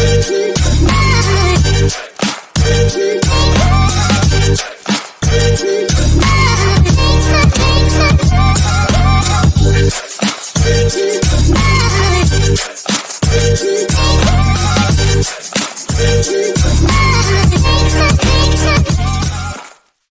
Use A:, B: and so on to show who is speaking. A: Ah!